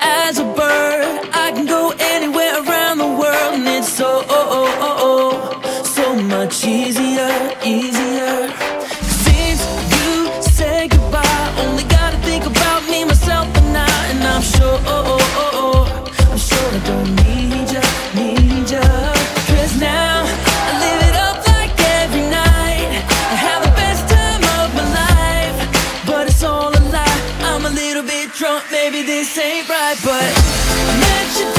as a bird. I can go anywhere around the world, and it's so oh, oh, oh, oh, so much easier, easier. maybe this ain't right, but I met you.